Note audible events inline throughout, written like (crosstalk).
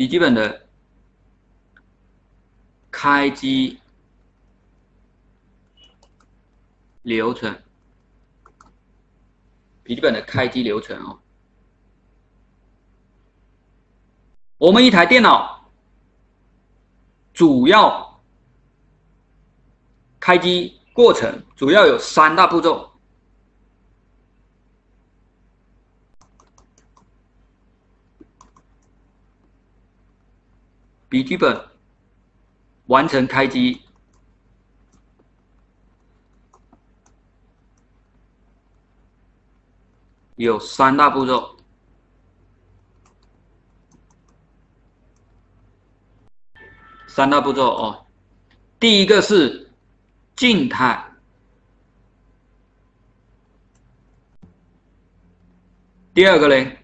笔记本的开机流程，笔记本的开机流程哦。我们一台电脑主要开机过程主要有三大步骤。笔记本完成开机有三大步骤，三大步骤哦。第一个是静态，第二个嘞？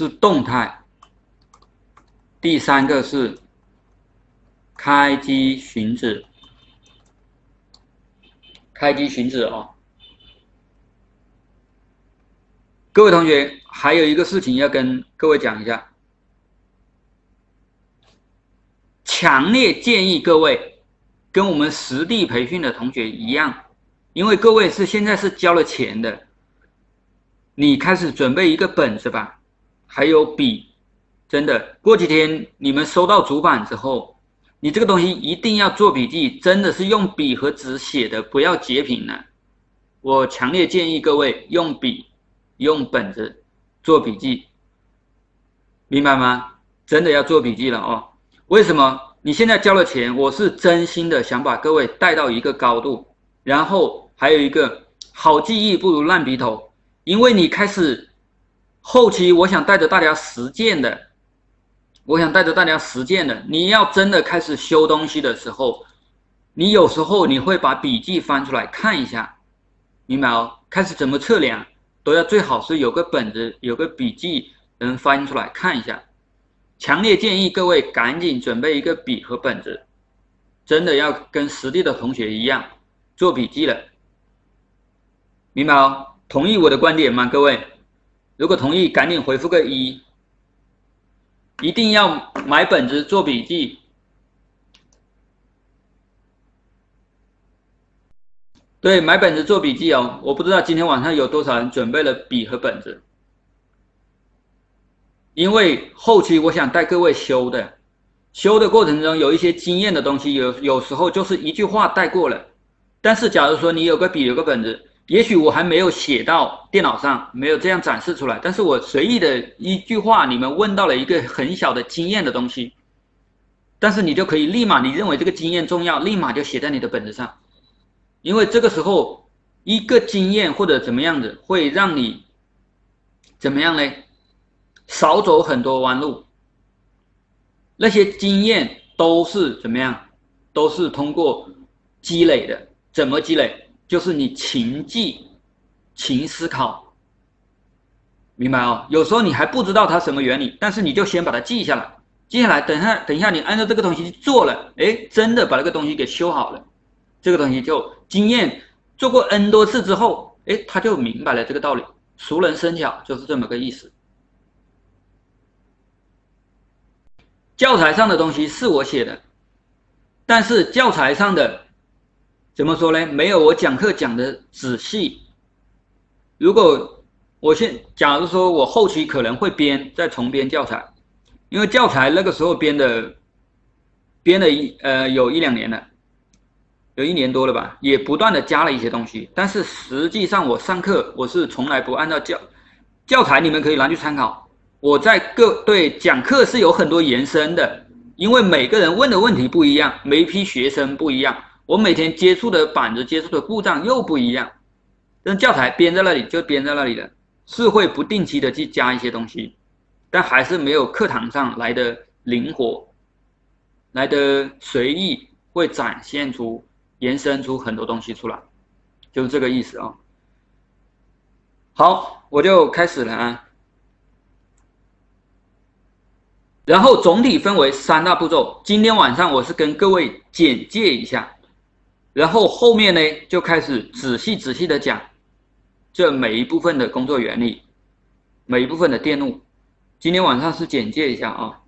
是动态，第三个是开机寻址，开机寻址哦。各位同学，还有一个事情要跟各位讲一下，强烈建议各位跟我们实地培训的同学一样，因为各位是现在是交了钱的，你开始准备一个本子吧。还有笔，真的，过几天你们收到主板之后，你这个东西一定要做笔记，真的是用笔和纸写的，不要截屏了。我强烈建议各位用笔、用本子做笔记，明白吗？真的要做笔记了哦。为什么？你现在交了钱，我是真心的想把各位带到一个高度，然后还有一个好记忆不如烂笔头，因为你开始。后期我想带着大家实践的，我想带着大家实践的。你要真的开始修东西的时候，你有时候你会把笔记翻出来看一下，明白哦？开始怎么测量，都要最好是有个本子，有个笔记能翻出来看一下。强烈建议各位赶紧准备一个笔和本子，真的要跟实地的同学一样做笔记了，明白哦？同意我的观点吗，各位？如果同意，赶紧回复个一。一定要买本子做笔记。对，买本子做笔记哦。我不知道今天晚上有多少人准备了笔和本子，因为后期我想带各位修的，修的过程中有一些经验的东西，有有时候就是一句话带过了。但是假如说你有个笔，有个本子。也许我还没有写到电脑上，没有这样展示出来，但是我随意的一句话，你们问到了一个很小的经验的东西，但是你就可以立马，你认为这个经验重要，立马就写在你的本子上，因为这个时候一个经验或者怎么样子，会让你怎么样呢？少走很多弯路。那些经验都是怎么样？都是通过积累的，怎么积累？就是你勤记、勤思考，明白哦？有时候你还不知道它什么原理，但是你就先把它记下来，记下来，等下等一下你按照这个东西去做了，哎，真的把这个东西给修好了，这个东西就经验做过 N 多次之后，哎，他就明白了这个道理。熟能生巧就是这么个意思。教材上的东西是我写的，但是教材上的。怎么说呢？没有我讲课讲的仔细。如果我现假如说我后期可能会编再重编教材，因为教材那个时候编的编了一呃有一两年了，有一年多了吧，也不断的加了一些东西。但是实际上我上课我是从来不按照教教材，你们可以拿去参考。我在各对讲课是有很多延伸的，因为每个人问的问题不一样，每一批学生不一样。我每天接触的板子、接触的故障又不一样，但教材编在那里就编在那里了，是会不定期的去加一些东西，但还是没有课堂上来的灵活，来的随意，会展现出、延伸出很多东西出来，就是这个意思啊。好，我就开始了啊。然后总体分为三大步骤，今天晚上我是跟各位简介一下。然后后面呢，就开始仔细仔细的讲这每一部分的工作原理，每一部分的电路。今天晚上是简介一下啊。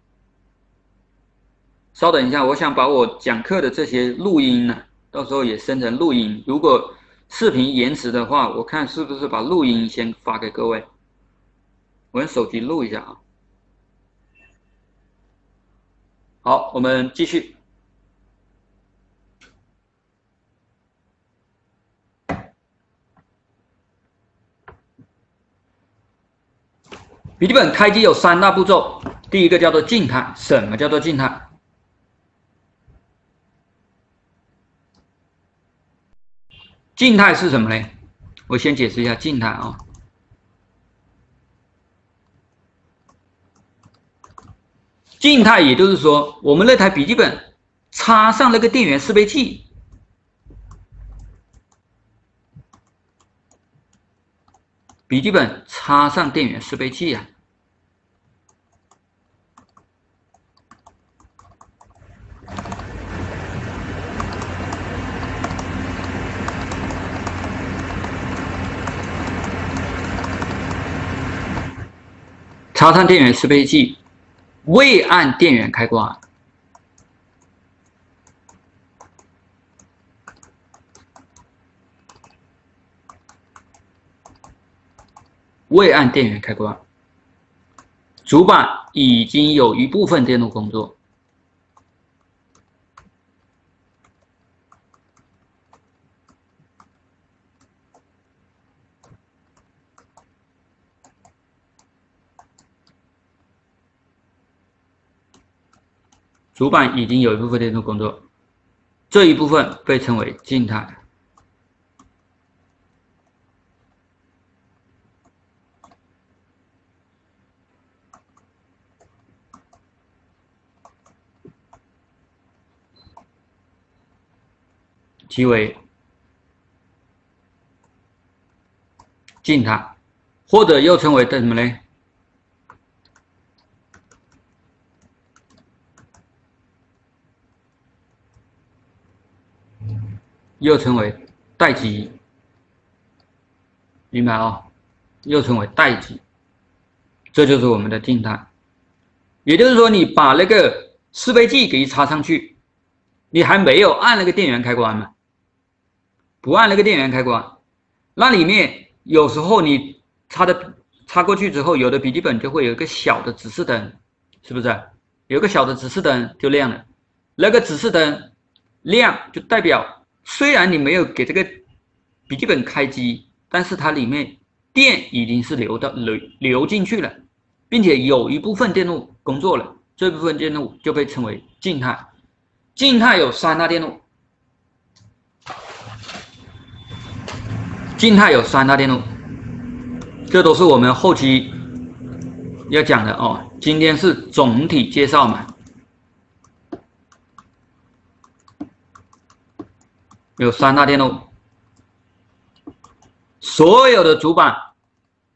稍等一下，我想把我讲课的这些录音呢，到时候也生成录音。如果视频延迟的话，我看是不是把录音先发给各位。我用手机录一下啊。好，我们继续。笔记本开机有三大步骤，第一个叫做静态。什么叫做静态？静态是什么呢？我先解释一下静态啊。静态也就是说，我们那台笔记本插上那个电源适配器，笔记本插上电源适配器呀，插上电源适配器。未按电源开关，未按电源开关，主板已经有一部分电路工作，主板已经有一部分电路工作，这一部分被称为静态，即为静态，或者又称为的什么呢？又称为待机，明白啊？又称为待机，这就是我们的静态。也就是说，你把那个适配器给插上去，你还没有按那个电源开关嘛？不按那个电源开关，那里面有时候你插的插过去之后，有的笔记本就会有一个小的指示灯，是不是？有个小的指示灯就亮了，那个指示灯亮就代表。虽然你没有给这个笔记本开机，但是它里面电已经是流到流流进去了，并且有一部分电路工作了，这部分电路就被称为静态。静态有三大电路，静态有三大电路，这都是我们后期要讲的哦。今天是总体介绍嘛。有三大电路，所有的主板，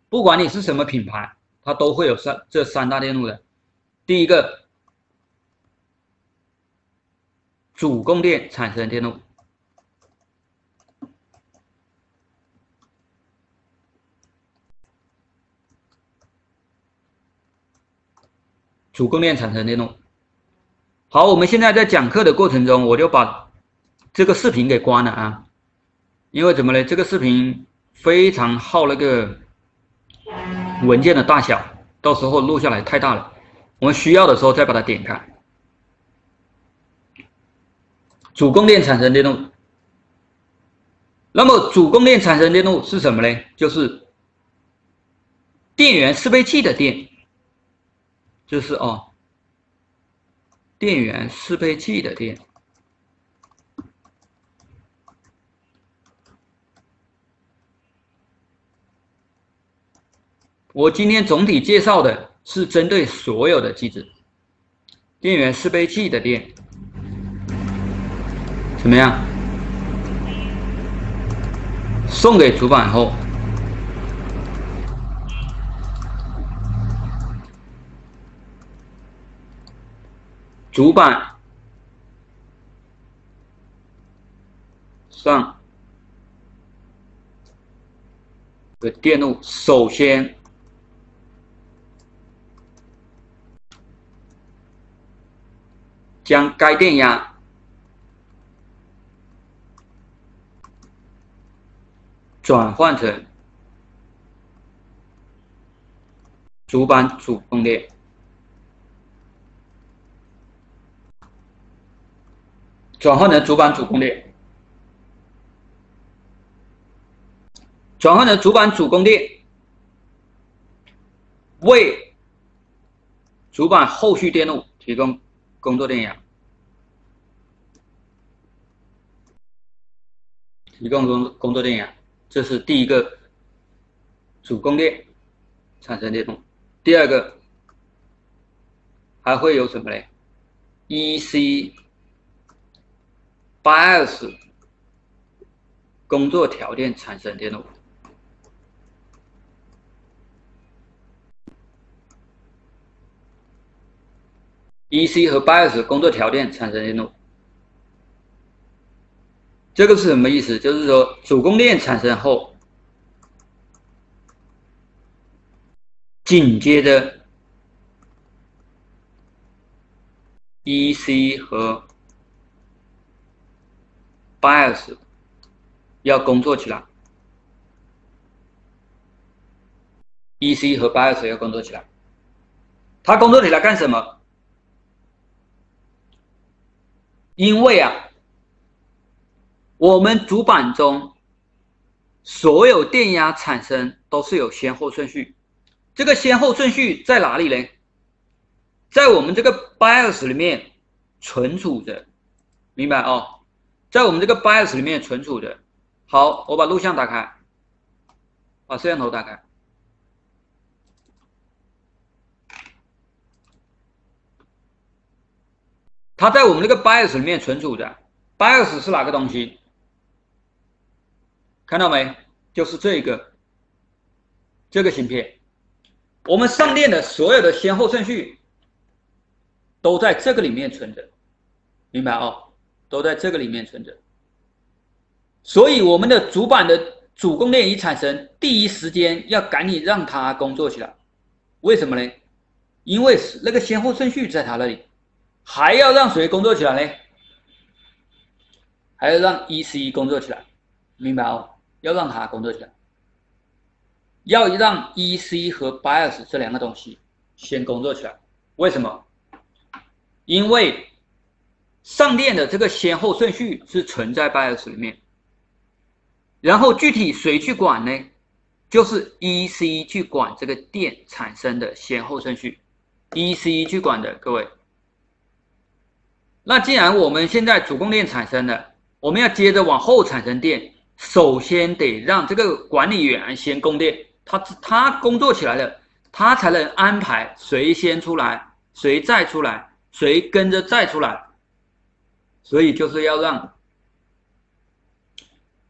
不管你是什么品牌，它都会有三这三大电路的。第一个，主供电产生电路，主供电产生电路。好，我们现在在讲课的过程中，我就把。这个视频给关了啊，因为怎么呢？这个视频非常耗那个文件的大小，到时候录下来太大了，我们需要的时候再把它点开。主供电产生电路，那么主供电产生电路是什么呢？就是电源适配器的电，就是哦，电源适配器的电。我今天总体介绍的是针对所有的机子，电源适配器的电怎么样？送给主板后，主板上的电路首先将该电压转换成主板主供电转换成主板主供电，转换成主板主供电，为主板后续电路提供。工作电压，提供工工作电压，这是第一个主供电产生电路。第二个还会有什么嘞？EC bias 工作条件产生电路。E.C. 和 BIOS 工作条件产生电路，这个是什么意思？就是说主供电产生后，紧接着 E.C. 和 BIOS 要工作起来，E.C. 和 BIOS 要工作起来，它工作起来干什么？因为啊，我们主板中所有电压产生都是有先后顺序，这个先后顺序在哪里呢？在我们这个 BIOS 里面存储着，明白哦？在我们这个 BIOS 里面存储的。好，我把录像打开，把摄像头打开。它在我们这个 BIOS 里面存储的，BIOS 是哪个东西？看到没？就是这个，这个芯片。我们上电的所有的先后顺序都在这个里面存着，明白哦？都在这个里面存着。所以我们的主板的主供电已产生，第一时间要赶紧让它工作起来。为什么呢？因为那个先后顺序在它那里。还要让谁工作起来呢？还要让 EC 工作起来，明白哦？要让它工作起来，要让 EC 和 BIOS 这两个东西先工作起来。为什么？因为上电的这个先后顺序是存在 BIOS 里面，然后具体谁去管呢？就是 EC 去管这个电产生的先后顺序，EC 去管的，各位。那既然我们现在主供电产生了，我们要接着往后产生电，首先得让这个管理员先供电，他他工作起来了，他才能安排谁先出来，谁再出来，谁跟着再出来，所以就是要让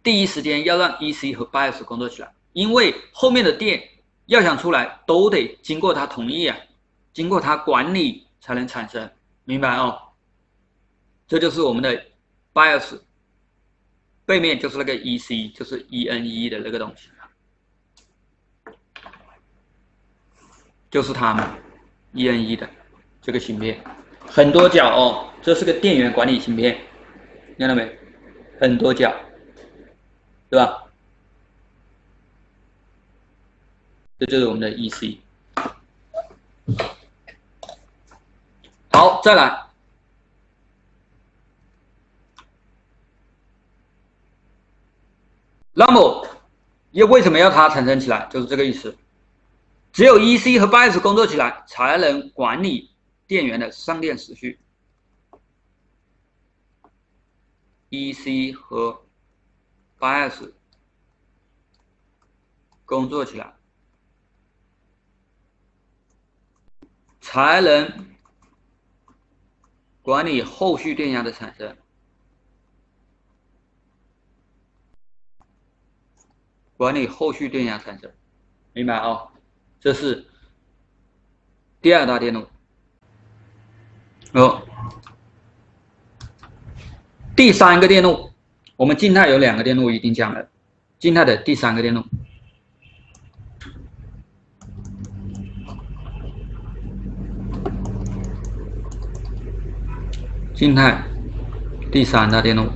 第一时间要让 EC 和 BIOS 工作起来，因为后面的电要想出来，都得经过他同意啊，经过他管理才能产生，明白哦？这就是我们的 BIOS，背面就是那个 EC，就是 ENE 的那个东西，就是它们 ENE 的这个芯片，很多角哦，这是个电源管理芯片，看到没？很多角，对吧？这就是我们的 EC。好，再来。那么，又为什么要它产生起来？就是这个意思。只有 EC 和 BIOS 工作起来，才能管理电源的上电时序。EC 和八 S 工作起来，才能管理后续电压的产生。管理后续电压产生，明白啊？这是第二大电路。哦，第三个电路，我们静态有两个电路已经讲了，静态的第三个电路，静态第三大电路。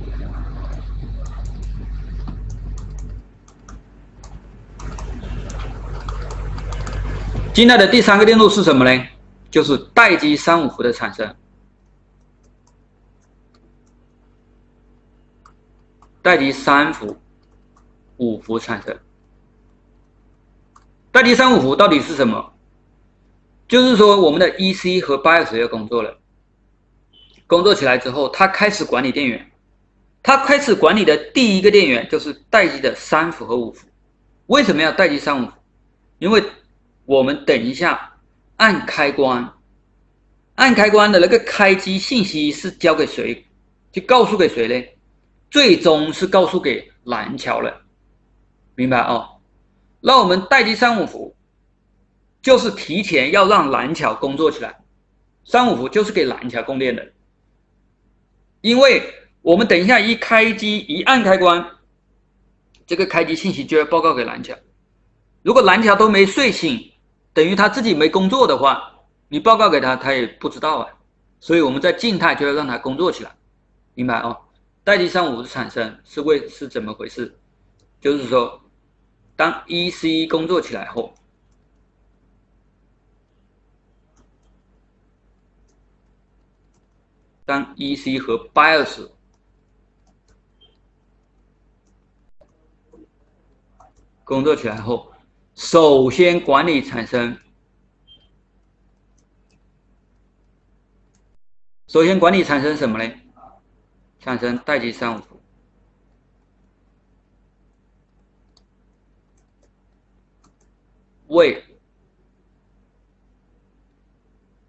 静态的第三个电路是什么呢？就是待机三五伏的产生。待机三伏、五伏产生。待机三五伏到底是什么？就是说我们的 EC 和 BIOS 要工作了，工作起来之后，它开始管理电源。它开始管理的第一个电源就是待机的三伏和五伏。为什么要待机三五伏？因为我们等一下按开关，按开关的那个开机信息是交给谁？就告诉给谁嘞？最终是告诉给蓝桥了，明白哦？那我们待机三五伏，就是提前要让蓝桥工作起来。三五伏就是给蓝桥供电的，因为我们等一下一开机一按开关，这个开机信息就要报告给蓝桥。如果蓝桥都没睡醒，等于他自己没工作的话，你报告给他，他也不知道啊。所以我们在静态就要让他工作起来，明白哦？待机三五伏的产生是为是怎么回事？就是说，当 EC 工作起来后，当 EC 和 BIOS 工作起来后，首先管理产生，首先管理产生什么呢？产生待机三五，为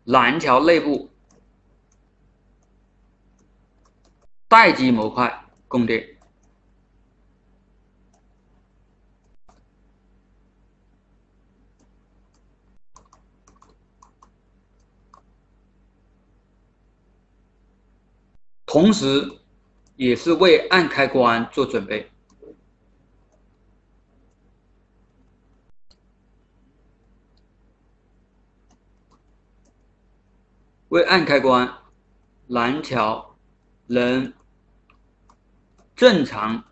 蓝桥内部待机模块供电。同时，也是为按开关做准备，为按开关，蓝桥能正常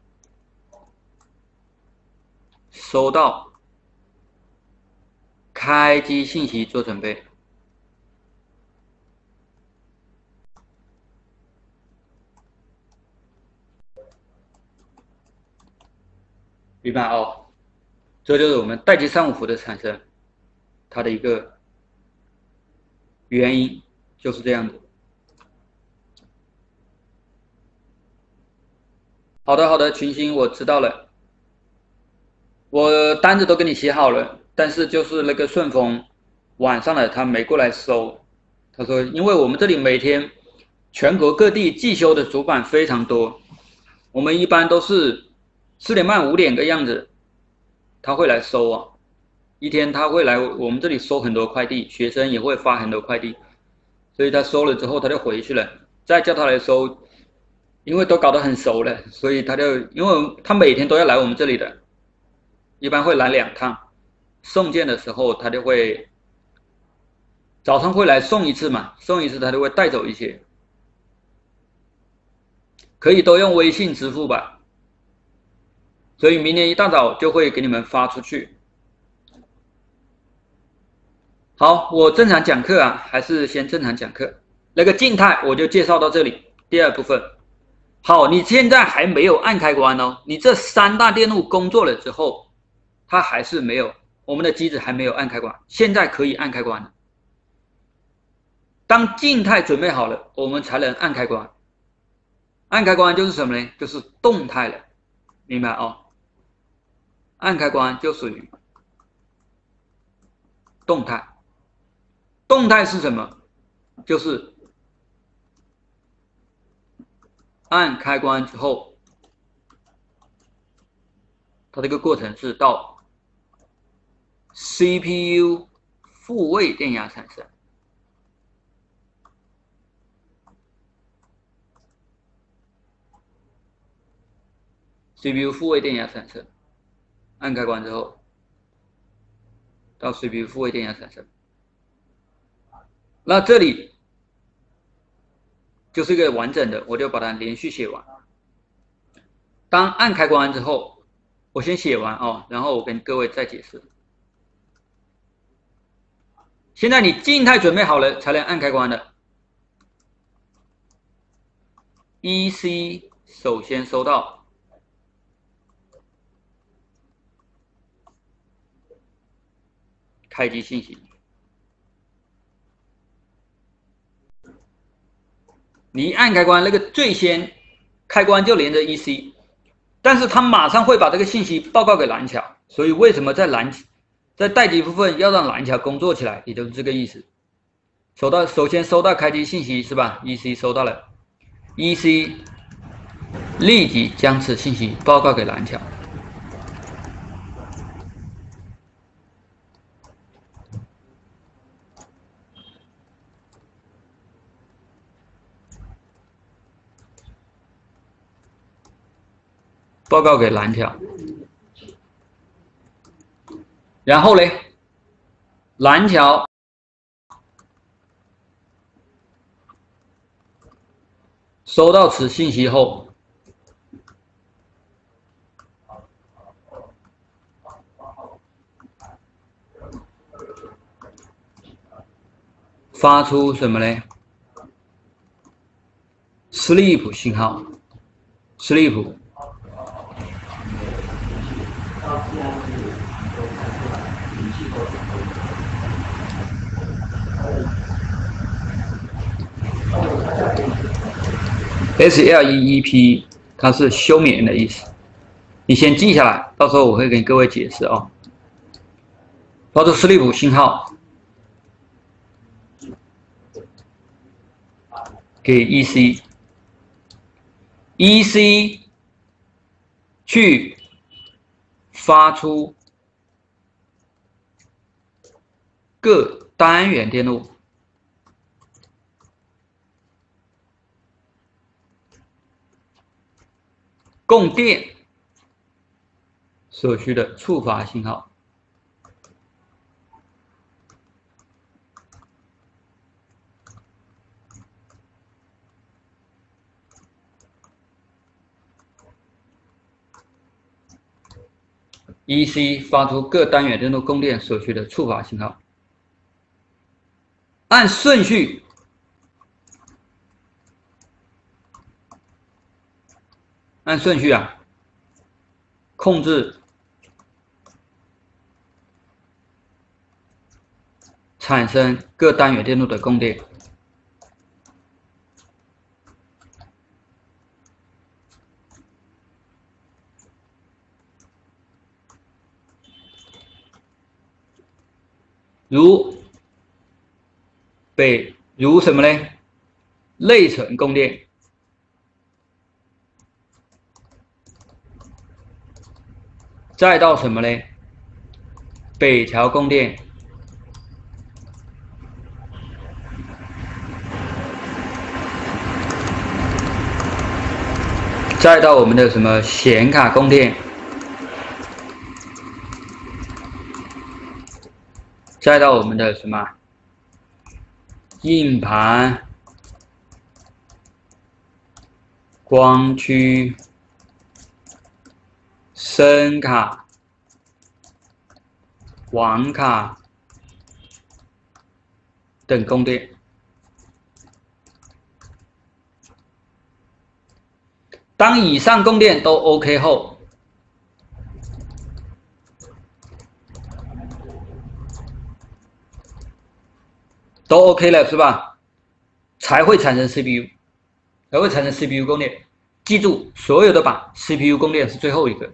收到开机信息做准备。明白哦，这就是我们待机三五伏的产生，它的一个原因就是这样子。好的，好的，群星，我知道了，我单子都给你写好了，但是就是那个顺丰晚上了，他没过来收，他说，因为我们这里每天全国各地寄修的主板非常多，我们一般都是。四点半五点个样子，他会来收啊，一天他会来我们这里收很多快递，学生也会发很多快递，所以他收了之后他就回去了，再叫他来收，因为都搞得很熟了，所以他就因为他每天都要来我们这里的，一般会来两趟，送件的时候他就会早上会来送一次嘛，送一次他就会带走一些，可以都用微信支付吧。所以明天一大早就会给你们发出去。好，我正常讲课啊，还是先正常讲课。那个静态我就介绍到这里。第二部分，好，你现在还没有按开关哦。你这三大电路工作了之后，它还是没有，我们的机子还没有按开关。现在可以按开关了。当静态准备好了，我们才能按开关。按开关就是什么呢？就是动态了，明白哦？按开关就属于动态，动态是什么？就是按开关之后，它这个过程是到 CPU 复位电压产生，CPU 复位电压产生。按开关之后，到 CPU 复位电压产生。那这里就是一个完整的，我就把它连续写完。当按开关之后，我先写完哦，然后我跟各位再解释。现在你静态准备好了，才能按开关的。EC 首先收到开机信息，你一按开关，那个最先开关就连着 EC，但是它马上会把这个信息报告给蓝桥，所以为什么在蓝？在待机部分要让蓝桥工作起来，也就是这个意思。收到，首先收到开机信息是吧？EC 收到了，EC 立即将此信息报告给蓝桥，报告给蓝条。然后嘞，蓝条收到此信息后，发出什么呢？sleep 信号，sleep。Sleep 它是休眠的意思，你先记下来，到时候我会跟各位解释哦。发出 sleep 信号给 EC，EC 去发出各单元电路。供电所需的触发信号，EC 发出各单元电路供电所需的触发信号，按顺序。按顺序啊，控制产生各单元电路的供电，如北如什么呢？内存供电。再到什么呢？北桥供电，再到我们的什么显卡供电，再到我们的什么硬盘、光驱。声卡、网卡等供电，当以上供电都 OK 后，都 OK 了是吧？才会产生 CPU，才会产生 CPU 供电。记住，所有的板 CPU 供电是最后一个。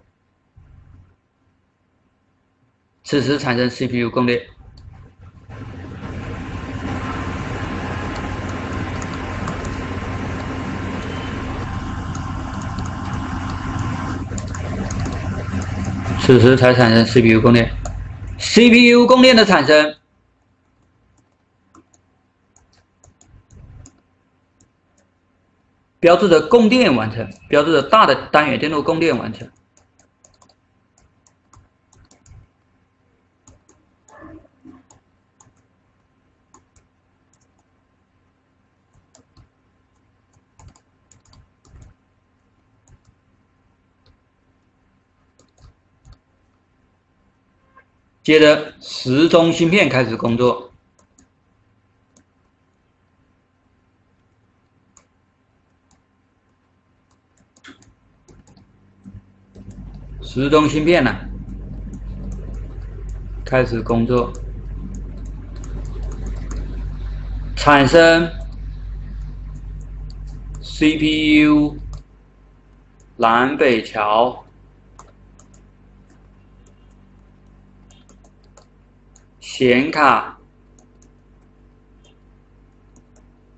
此时产生 CPU 供电，此时才产生 CPU 供电。CPU 供电的产生，标志着供电完成，标志着大的单元电路供电完成。接着时钟芯片开始工作，时钟芯片呢开始工作，产生 CPU 南北桥。显卡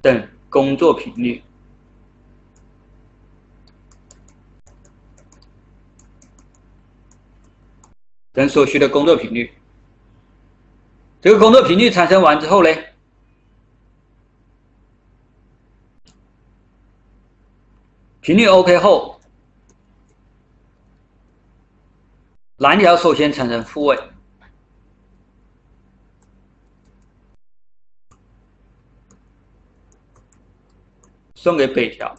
等工作频率等所需的工作频率，这个工作频率产生完之后呢，频率 OK 后，蓝条首先产生复位。送给北条，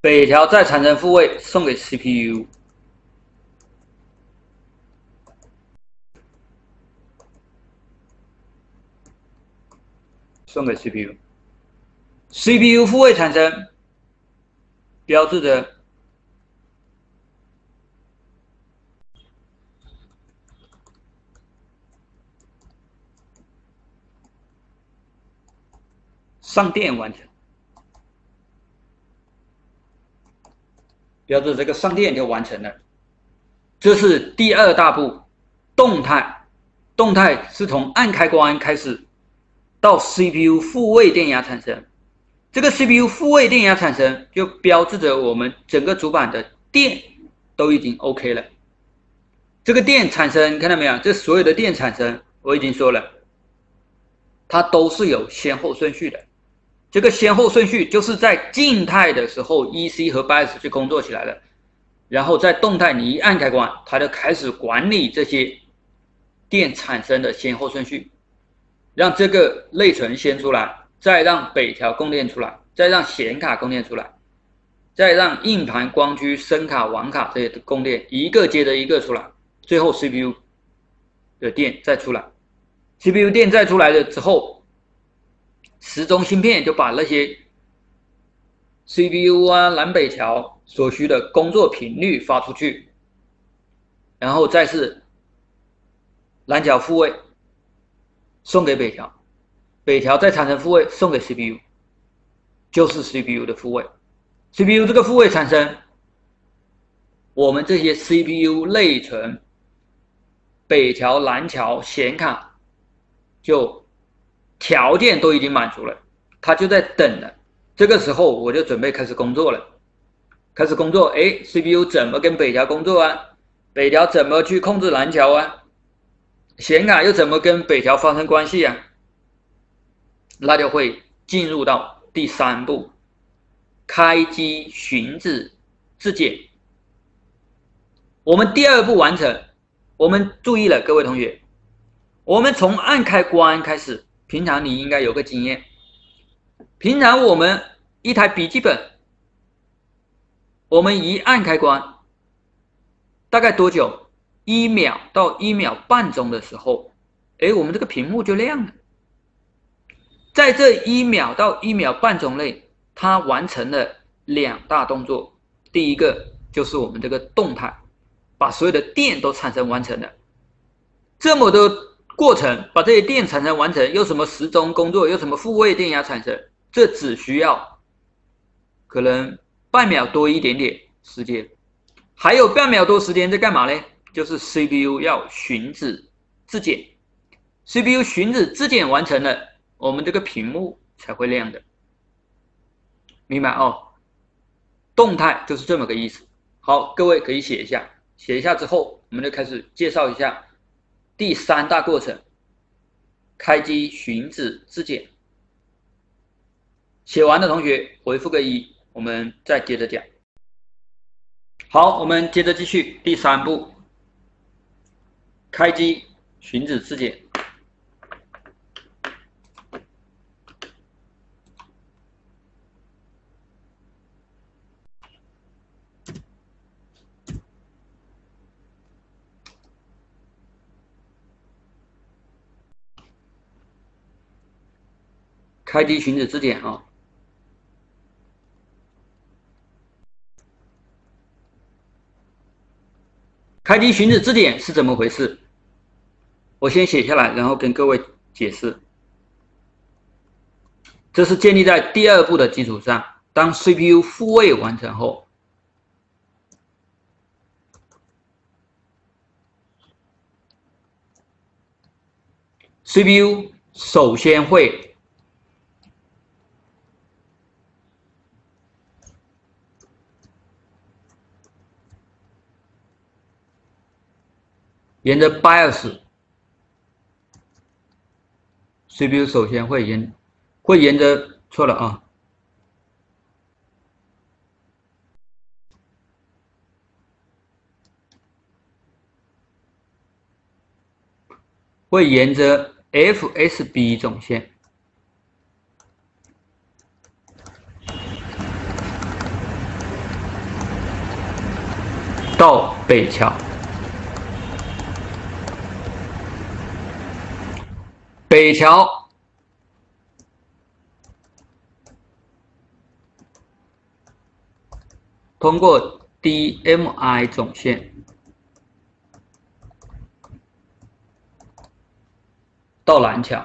北条再产生复位送给 CPU，送给 CPU，CPU 复位产生，标志着上电完成，标志这个上电就完成了。这是第二大步，动态，动态是从按开关开始，到 CPU 复位电压产生。这个 CPU 复位电压产生，就标志着我们整个主板的电都已经 OK 了。这个电产生，看到没有？这所有的电产生，我已经说了，它都是有先后顺序的。这个先后顺序就是在静态的时候，EC 和 BIOS 就工作起来了，然后在动态你一按开关，它就开始管理这些电产生的先后顺序，让这个内存先出来，再让北条供电出来，再让显卡供电出来，再让硬盘、光驱、声卡、网卡这些供电一个接着一个出来，最后 CPU 的电再出来，CPU 电再出来了之后。时钟芯片就把那些 CPU 啊、南北桥所需的工作频率发出去，然后再是南桥复位送给北桥，北桥再产生复位送给 CPU，就是 CPU 的复位。CPU 这个复位产生，我们这些 CPU 内存、北桥、南桥显卡就。条件都已经满足了，他就在等了。这个时候我就准备开始工作了。开始工作，哎，CPU 怎么跟北条工作啊？北条怎么去控制南桥啊？显卡又怎么跟北条发生关系啊？那就会进入到第三步，开机寻址自检。我们第二步完成，我们注意了，各位同学，我们从按开关开始。平常你应该有个经验，平常我们一台笔记本，我们一按开关，大概多久？一秒到一秒半钟的时候，哎，我们这个屏幕就亮了。在这一秒到一秒半钟内，它完成了两大动作。第一个就是我们这个动态，把所有的电都产生完成了，这么多。过程把这些电产生完成，有什么时钟工作，有什么复位电压产生，这只需要可能半秒多一点点时间，还有半秒多时间在干嘛呢？就是 CPU 要寻址自检，CPU 寻址自检完成了，我们这个屏幕才会亮的，明白哦？动态就是这么个意思。好，各位可以写一下，写一下之后，我们就开始介绍一下。第三大过程，开机寻址自检。写完的同学回复个一，我们再接着讲。好，我们接着继续第三步，开机寻址自检。开机寻址字典啊。开机寻址字典是怎么回事？我先写下来，然后跟各位解释。这是建立在第二步的基础上，当 CPU 复位完成后，CPU 首先会沿着 BIOS，CPU 首先会沿。会沿着错了啊，会沿着 FSB 总线到北桥，北桥。通过 DMI 总线。到蓝桥，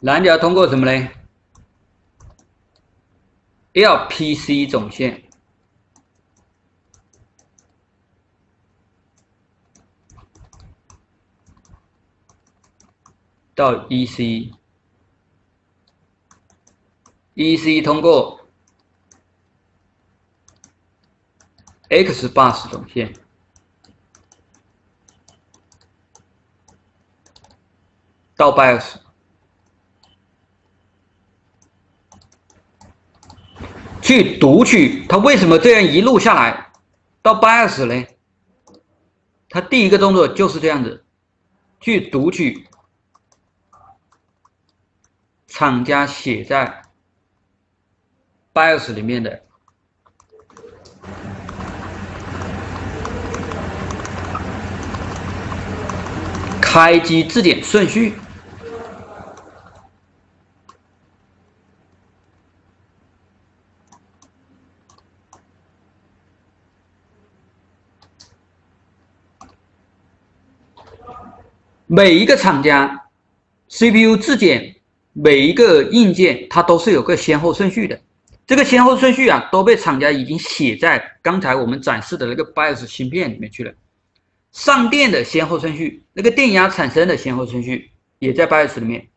蓝桥通过什么呢？LPC 总线。到 EC，EC 通过 X bus 总线到 BIOS，去读取它为什么这样一路下来到 BIOS 呢？它第一个动作就是这样子，去读取。厂家写在 BIOS 里面的开机字典顺序，每一个厂家 CPU 字典。每一个硬件它都是有个先后顺序的，这个先后顺序啊都被厂家已经写在刚才我们展示的那个 BIOS 芯片里面去了。上电的先后顺序，那个电压产生的先后顺序也在 BIOS 里面。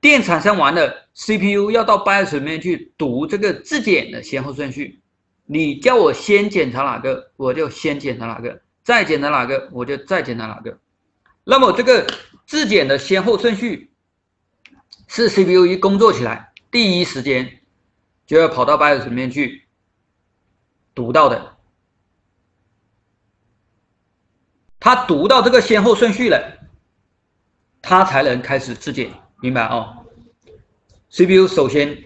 电产生完了，CPU 要到 BIOS 里面去读这个字典的先后顺序。你叫我先检查哪个，我就先检查哪个；再检查哪个，我就再检查哪个。那么这个质检的先后顺序。是 CPU 一工作起来，第一时间就要跑到 BIOS 里面去读到的。他读到这个先后顺序了，他才能开始自检，明白哦 c p u 首先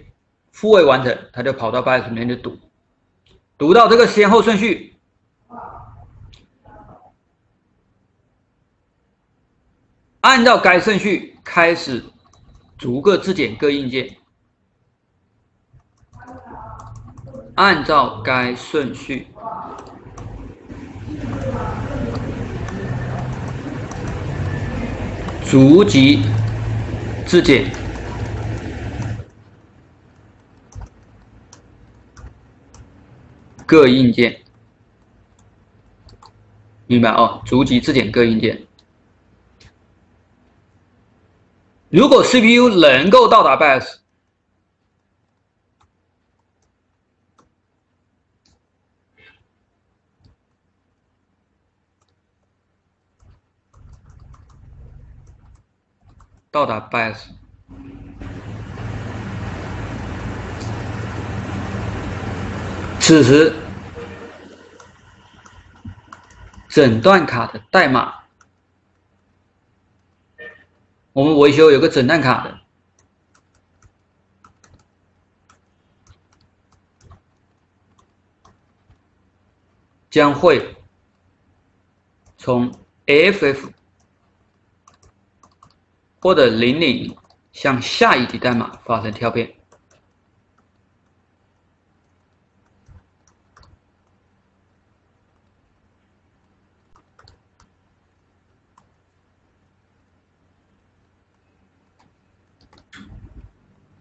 复位完成，他就跑到 BIOS 里面去读，读到这个先后顺序，按照该顺序开始。逐个质检各硬件，按照该顺序逐级质检各硬件，明白哦？逐级质检各硬件。如果 CPU 能够到达 BIOS，到达 BIOS，此时诊断卡的代码。我们维修有个诊断卡将会从 f f 或者零零向下一级代码发生跳变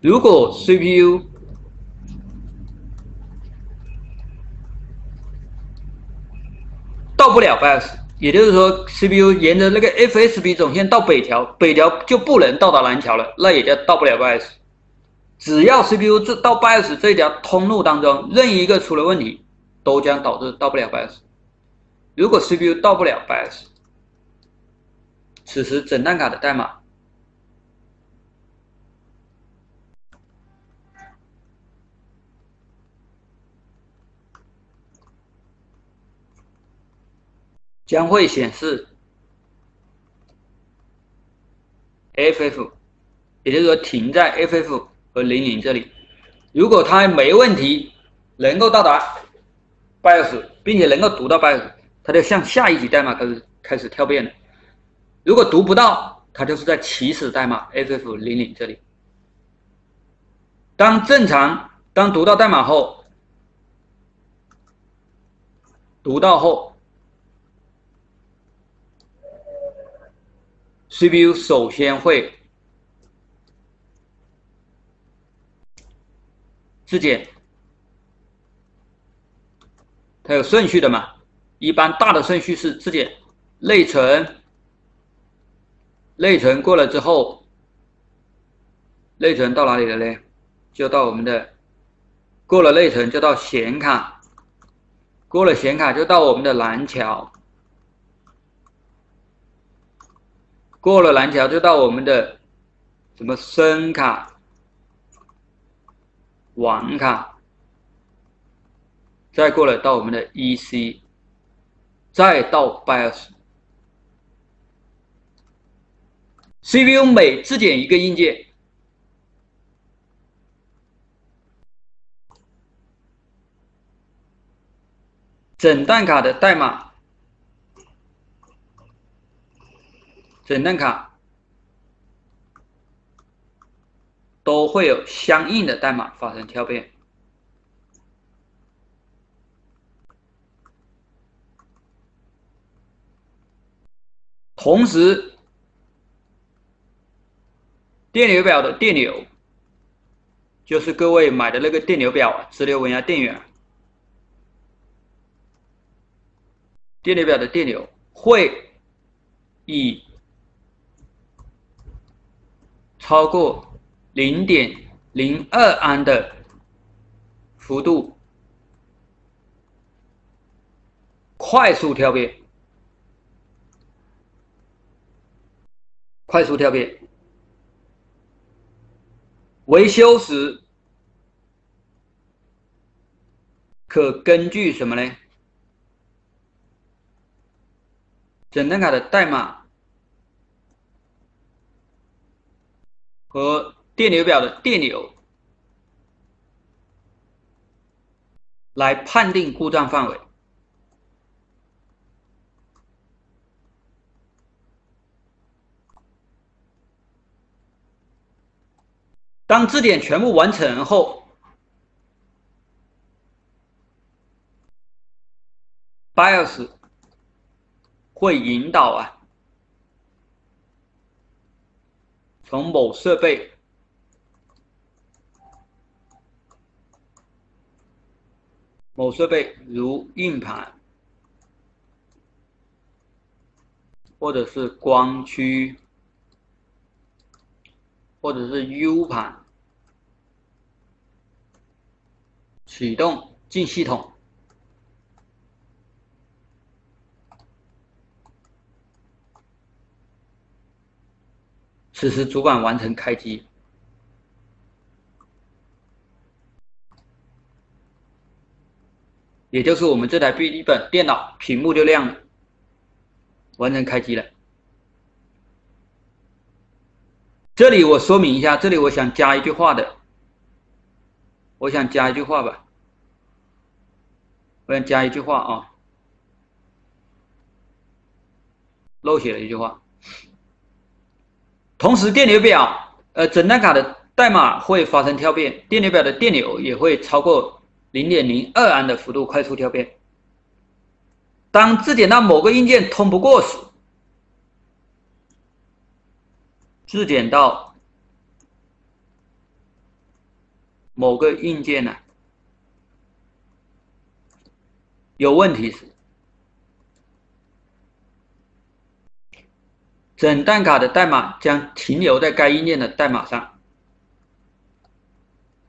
如果 CPU 到不了 BIOS，也就是说 CPU 沿着那个 FSB 总线到北条，北条就不能到达南桥了，那也叫到不了 BIOS。只要 CPU 这到 BIOS 这条通路当中任意一个出了问题，都将导致到不了 BIOS。如果 CPU 到不了 BIOS，此时整段卡的代码。将会显示 FF，也就是说停在 FF 和零零这里。如果它没问题，能够到达 BIOS，并且能够读到 BIOS，它就向下一级代码开始开始跳变了。如果读不到，它就是在起始代码 FF 零零这里。当正常，当读到代码后，读到后。CPU 首先会质检，它有顺序的嘛？一般大的顺序是质检内存，内存过了之后，内存到哪里了呢？就到我们的过了内存就到显卡，过了显卡就到我们的蓝桥。过了蓝桥就到我们的什么声卡、网卡，再过来到我们的 EC，再到 BIOS。CPU 每质检一个硬件，整段卡的代码。整段卡都会有相应的代码发生跳变，同时电流表的电流就是各位买的那个电流表，直流稳压电源，电流表的电流会以超过零点零二安的幅度，快速跳变，快速跳变。维修时可根据什么呢？整段卡的代码。和电流表的电流来判定故障范围。当质点全部完成后，BIOS 会引导啊。从某设备，某设备如硬盘，或者是光驱，或者是 U 盘，启动进系统。此时主板完成开机。也就是我们这台笔记本电脑屏幕就亮了完成开机了。这里我说明一下这里我想加一句话的我想加一句话吧我想加一句话啊。漏写了一句话。同时，电流表呃诊断卡的代码会发生跳变，电流表的电流也会超过零点零二安的幅度快速跳变。当质检到某个硬件通不过时，质检到某个硬件呢有问题时，诊断卡的代码将停留在该硬件的代码上。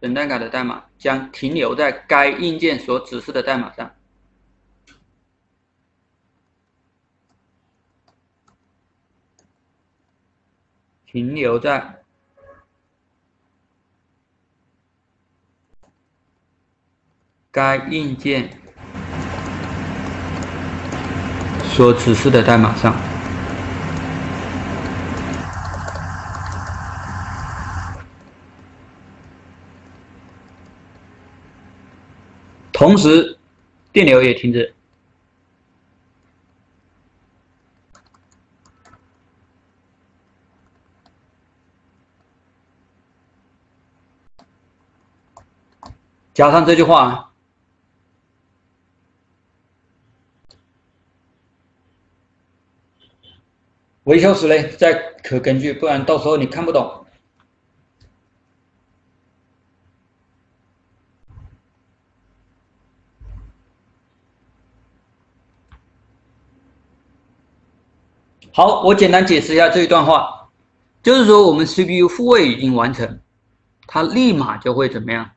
诊断卡的代码将停留在该硬件所指示的代码上。停留在该硬件所指示的代码上。同时，电流也停止。加上这句话，维修时呢再可根据，不然到时候你看不懂。好，我简单解释一下这一段话，就是说我们 CPU 复位已经完成，它立马就会怎么样？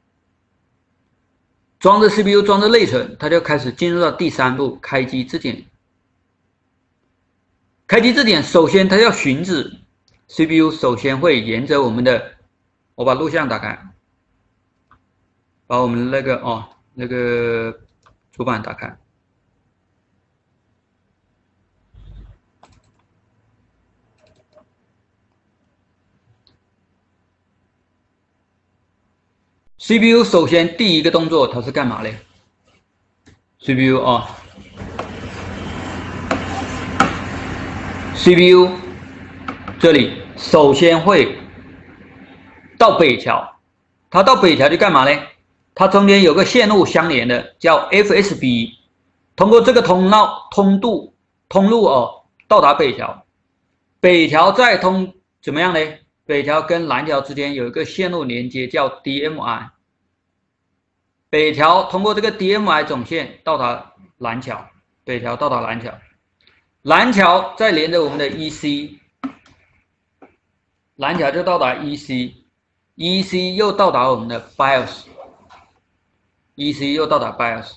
装着 CPU，装着内存，它就开始进入到第三步开机质检。开机质检，首先它要寻址，CPU 首先会沿着我们的，我把录像打开，把我们那个哦那个主板打开。CPU 首先第一个动作它是干嘛嘞？CPU 啊，CPU 这里首先会到北桥，它到北桥就干嘛嘞？它中间有个线路相连的叫 FSB，通过这个通道通度通路哦到达北桥，北桥再通怎么样呢？北桥跟南桥之间有一个线路连接，叫 DMI。北桥通过这个 DMI 总线到达南桥，北桥到达南桥，南桥再连着我们的 EC，南桥就到达 EC，EC 又到达我们的 BIOS，EC 又到达 BIOS，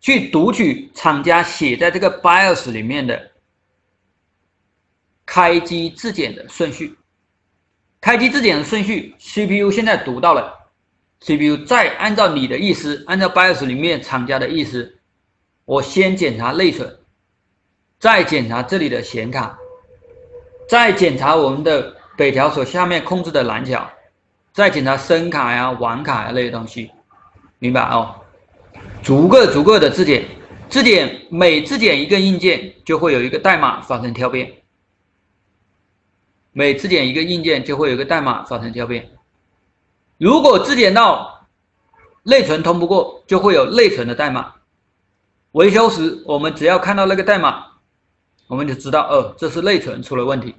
去读取厂家写在这个 BIOS 里面的开机质检的顺序。开机质检的顺序，CPU 现在读到了，CPU 再按照你的意思，按照 BIOS 里面厂家的意思，我先检查内存，再检查这里的显卡，再检查我们的北条所下面控制的南桥，再检查声卡呀、网卡呀那些东西，明白哦？逐个逐个的质检，质检每质检一个硬件就会有一个代码发生跳变。每质检一个硬件，就会有一个代码发生跳变。如果质检到内存通不过，就会有内存的代码。维修时，我们只要看到那个代码，我们就知道，哦，这是内存出了问题。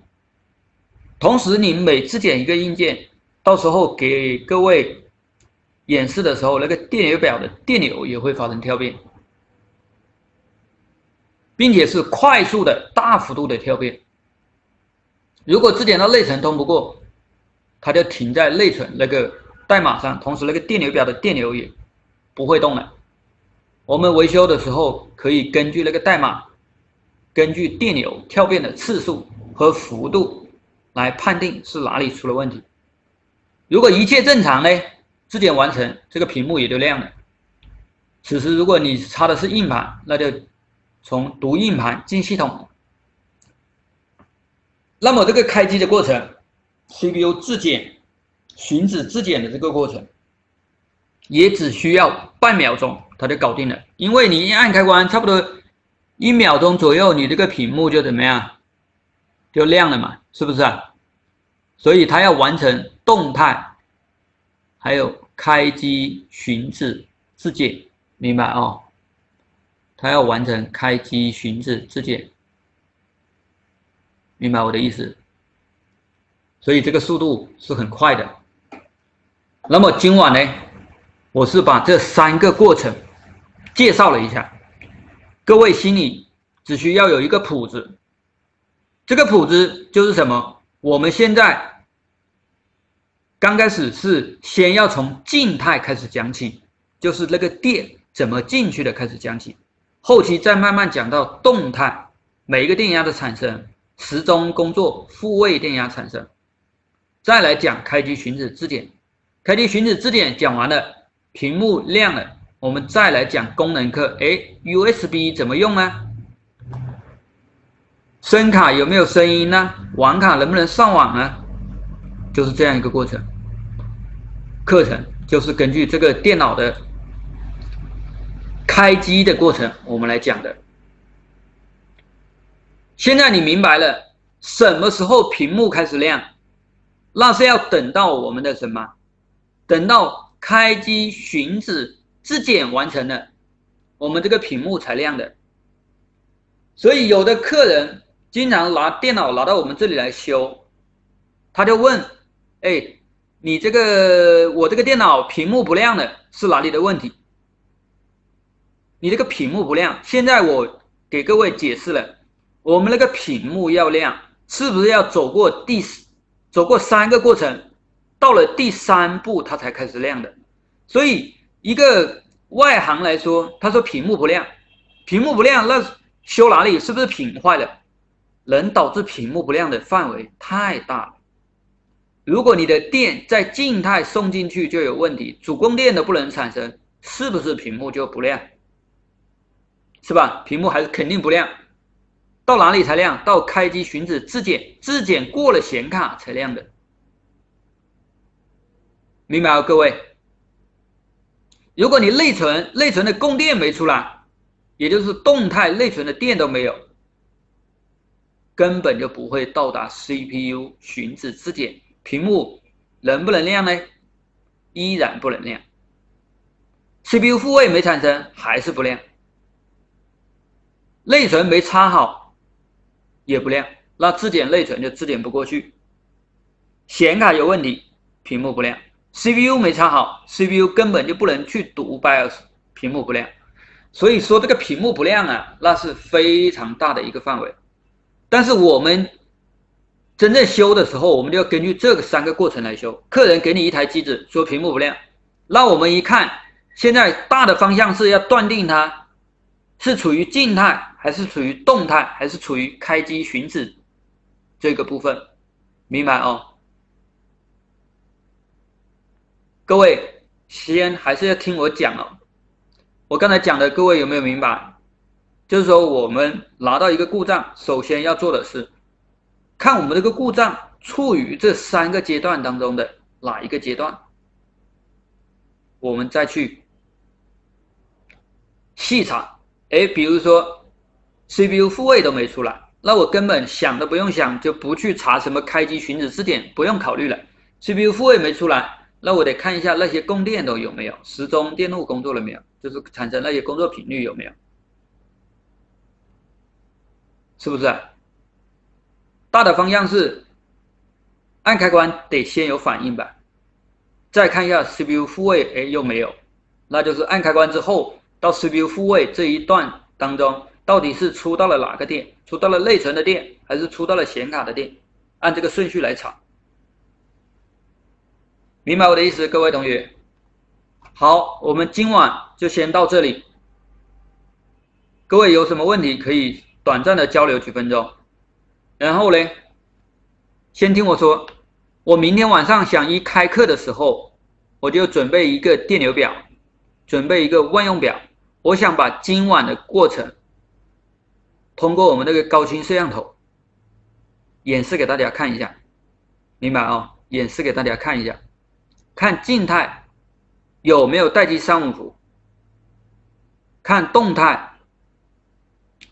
同时，你每质检一个硬件，到时候给各位演示的时候，那个电流表的电流也会发生跳变，并且是快速的、大幅度的跳变。如果质检到内存通不过，它就停在内存那个代码上，同时那个电流表的电流也不会动了。我们维修的时候可以根据那个代码，根据电流跳变的次数和幅度来判定是哪里出了问题。如果一切正常呢，质检完成，这个屏幕也就亮了。此时如果你插的是硬盘，那就从读硬盘进系统。那么这个开机的过程，CPU 质检、寻址质检的这个过程，也只需要半秒钟，它就搞定了。因为你一按开关，差不多一秒钟左右，你这个屏幕就怎么样，就亮了嘛，是不是啊？所以它要完成动态，还有开机寻址自检，明白哦？它要完成开机寻址自检，明白我的意思？所以这个速度是很快的。那么今晚呢，我是把这三个过程介绍了一下，各位心里只需要有一个谱子。这个谱子就是什么？我们现在刚开始是先要从静态开始讲起，就是那个电怎么进去的开始讲起，后期再慢慢讲到动态，每一个电压的产生，时钟工作，复位电压产生。再来讲开机寻址字典，开机寻址字典讲完了，屏幕亮了，我们再来讲功能课。哎，USB 怎么用呢？声卡有没有声音呢？网卡能不能上网呢？就是这样一个过程。课程就是根据这个电脑的开机的过程，我们来讲的。现在你明白了什么时候屏幕开始亮？那是要等到我们的什么？等到开机寻址质检完成了，我们这个屏幕才亮的。所以有的客人经常拿电脑拿到我们这里来修，他就问：“哎，你这个我这个电脑屏幕不亮了，是哪里的问题？你这个屏幕不亮，现在我给各位解释了，我们那个屏幕要亮，是不是要走过第？”走过三个过程，到了第三步它才开始亮的。所以一个外行来说，他说屏幕不亮，屏幕不亮，那修哪里？是不是屏坏了？能导致屏幕不亮的范围太大了。如果你的电在静态送进去就有问题，主供电都不能产生，是不是屏幕就不亮？是吧？屏幕还是肯定不亮。到哪里才亮？到开机寻址质检，质检过了显卡才亮的，明白吗？各位，如果你内存内存的供电没出来，也就是动态内存的电都没有，根本就不会到达 CPU 寻址质检，屏幕能不能亮呢？依然不能亮，CPU 复位没产生还是不亮，内存没插好。也不亮，那质检内存就质检不过去。显卡有问题，屏幕不亮；CPU 没插好，CPU 根本就不能去读 BIOS，屏幕不亮。所以说这个屏幕不亮啊，那是非常大的一个范围。但是我们真正修的时候，我们就要根据这个三个过程来修。客人给你一台机子，说屏幕不亮，那我们一看，现在大的方向是要断定它是处于静态。还是处于动态，还是处于开机寻址这个部分，明白哦？各位先还是要听我讲哦。我刚才讲的，各位有没有明白？就是说，我们拿到一个故障，首先要做的是看我们这个故障处于这三个阶段当中的哪一个阶段，我们再去细查。哎，比如说。CPU 复位都没出来，那我根本想都不用想，就不去查什么开机寻址字典，不用考虑了。CPU 复位没出来，那我得看一下那些供电都有没有，时钟电路工作了没有，就是产生那些工作频率有没有，是不是？大的方向是按开关得先有反应吧，再看一下 CPU 复位，哎又没有，那就是按开关之后到 CPU 复位这一段当中。到底是出到了哪个电？出到了内存的电，还是出到了显卡的电？按这个顺序来查，明白我的意思，各位同学。好，我们今晚就先到这里。各位有什么问题可以短暂的交流几分钟。然后呢，先听我说，我明天晚上想一开课的时候，我就准备一个电流表，准备一个万用表，我想把今晚的过程。通过我们那个高清摄像头演示给大家看一下，明白啊？演示给大家看一下，看静态有没有待机三五伏，看动态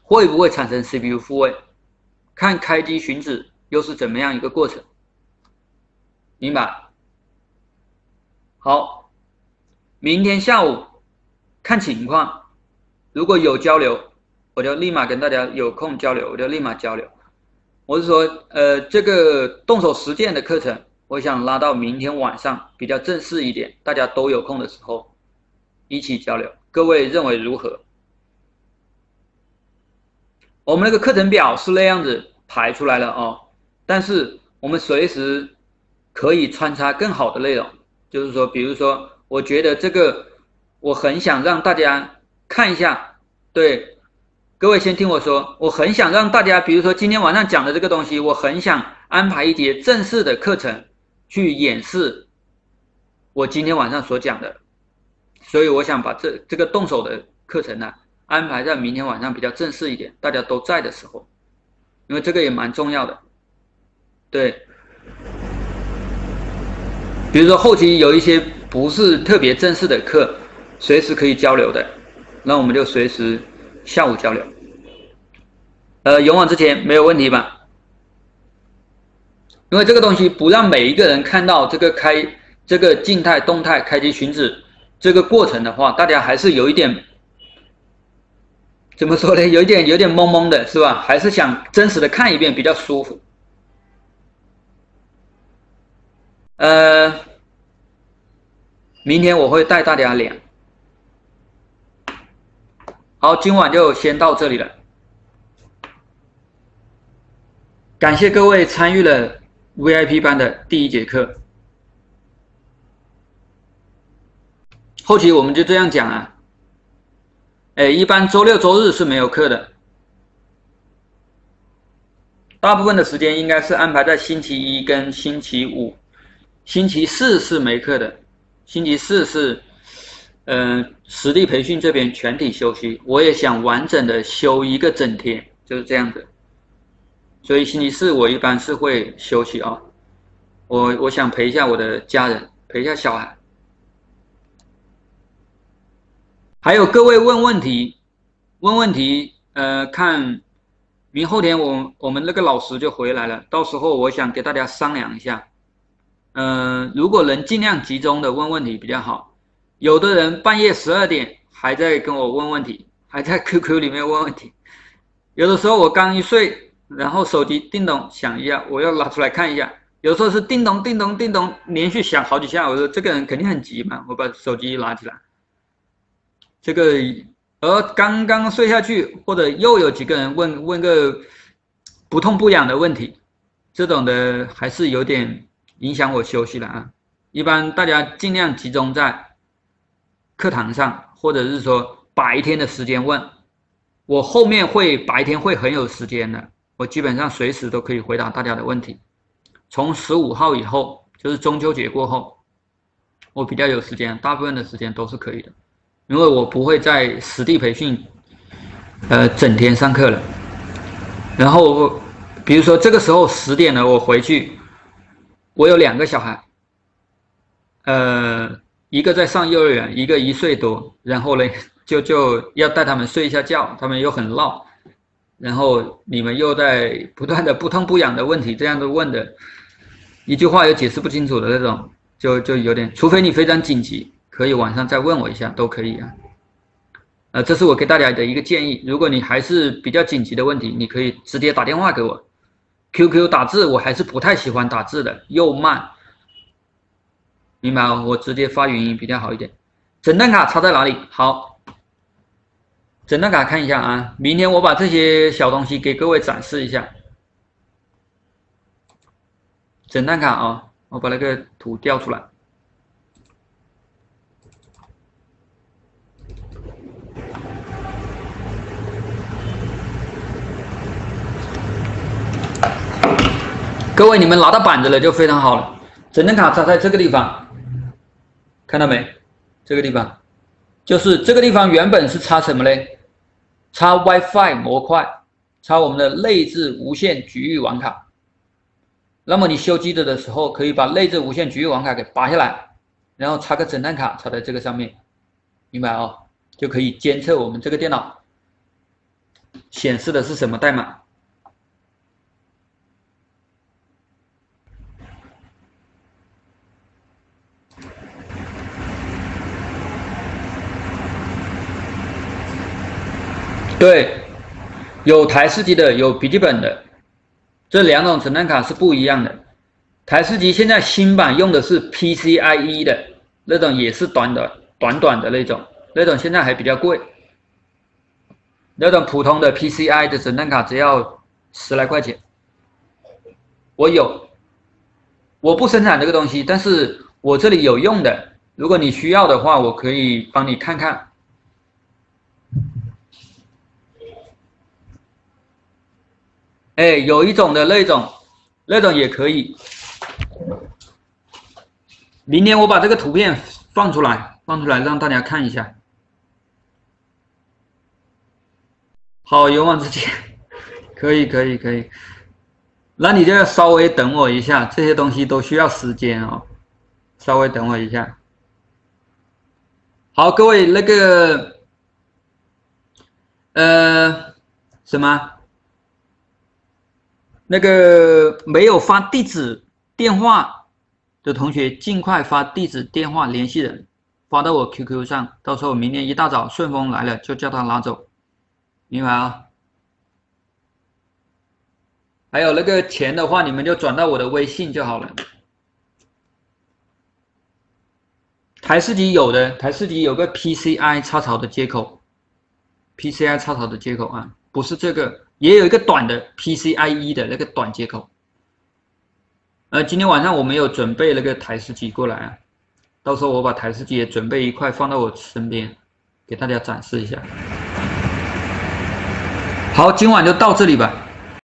会不会产生 CPU 复位，看开机寻址又是怎么样一个过程？明白？好，明天下午看情况，如果有交流，我就立马跟大家有空交流，我就立马交流。我是说，呃，这个动手实践的课程，我想拉到明天晚上比较正式一点，大家都有空的时候一起交流。各位认为如何？我们那个课程表是那样子排出来了哦，但是我们随时可以穿插更好的内容。就是说，比如说，我觉得这个我很想让大家看一下。对，各位先听我说，我很想让大家，比如说今天晚上讲的这个东西，我很想安排一节正式的课程去演示我今天晚上所讲的。所以我想把这这个动手的课程呢安排在明天晚上比较正式一点，大家都在的时候，因为这个也蛮重要的。对。比如说后期有一些不是特别正式的课，随时可以交流的，那我们就随时下午交流。呃，勇往直前没有问题吧？因为这个东西不让每一个人看到这个开这个静态、动态开机寻址这个过程的话，大家还是有一点怎么说呢？有一点有点懵懵的，是吧？还是想真实的看一遍比较舒服。呃，明天我会带大家量。好，今晚就先到这里了。感谢各位参与了 VIP 班的第一节课。后期我们就这样讲啊。哎，一般周六周日是没有课的，大部分的时间应该是安排在星期一跟星期五。星期四是没课的，星期四是，嗯，实地培训这边全体休息。我也想完整的休一个整天，就是这样子。所以星期四我一般是会休息啊，我我想陪一下我的家人，陪一下小孩。还有各位问问题，问问题，呃，看明后天我我们那个老师就回来了，到时候我想给大家商量一下。嗯，如果能尽量集中的问问题比较好。有的人半夜十二点还在跟我问问题，还在 QQ 里面问问题。有的时候我刚一睡，然后手机叮咚响一下，我要拿出来看一下。有时候是叮咚叮咚叮咚连续响好几下，我说这个人肯定很急嘛，我把手机拿起来。这个而刚刚睡下去，或者又有几个人问问个不痛不痒的问题，这种的还是有点。影响我休息了啊！一般大家尽量集中在课堂上，或者是说白天的时间问。我后面会白天会很有时间的，我基本上随时都可以回答大家的问题。从十五号以后，就是中秋节过后，我比较有时间，大部分的时间都是可以的，因为我不会在实地培训，呃，整天上课了。然后，比如说这个时候十点了，我回去。我有两个小孩，呃，一个在上幼儿园，一个一岁多，然后呢，就就要带他们睡一下觉，他们又很闹，然后你们又在不断的 (laughs) 不痛不痒的问题，这样子问的，一句话又解释不清楚的那种，就就有点，除非你非常紧急，可以晚上再问我一下都可以啊，呃，这是我给大家的一个建议，如果你还是比较紧急的问题，你可以直接打电话给我。QQ 打字我还是不太喜欢打字的，又慢，明白吗？我直接发语音比较好一点。诊断卡插在哪里？好，诊断卡看一下啊。明天我把这些小东西给各位展示一下。诊断卡啊，我把那个图调出来。各位，你们拿到板子了就非常好了。诊断卡插在这个地方，看到没？这个地方，就是这个地方原本是插什么嘞？插 WiFi 模块，插我们的内置无线局域网卡。那么你修机子的时候，可以把内置无线局域网卡给拔下来，然后插个诊断卡插在这个上面，明白哦？就可以监测我们这个电脑显示的是什么代码。对，有台式机的，有笔记本的，这两种存档卡是不一样的。台式机现在新版用的是 PCIe 的那种，也是短的、短短的那种，那种现在还比较贵。那种普通的 PCI 的存档卡只要十来块钱。我有，我不生产这个东西，但是我这里有用的，如果你需要的话，我可以帮你看看。哎，有一种的那种，那种也可以。明天我把这个图片放出来，放出来让大家看一下。好，勇往直前，(laughs) 可以，可以，可以。那你就要稍微等我一下，这些东西都需要时间哦。稍微等我一下。好，各位，那个，呃，什么？那个没有发地址电话的同学，尽快发地址电话联系人，发到我 QQ 上。到时候明天一大早顺丰来了就叫他拿走，明白啊？还有那个钱的话，你们就转到我的微信就好了。台式机有的，台式机有个 PCI 插槽的接口，PCI 插槽的接口啊，不是这个。也有一个短的 PCIe 的那个短接口，呃，今天晚上我没有准备那个台式机过来啊，到时候我把台式机也准备一块放到我身边，给大家展示一下。好，今晚就到这里吧。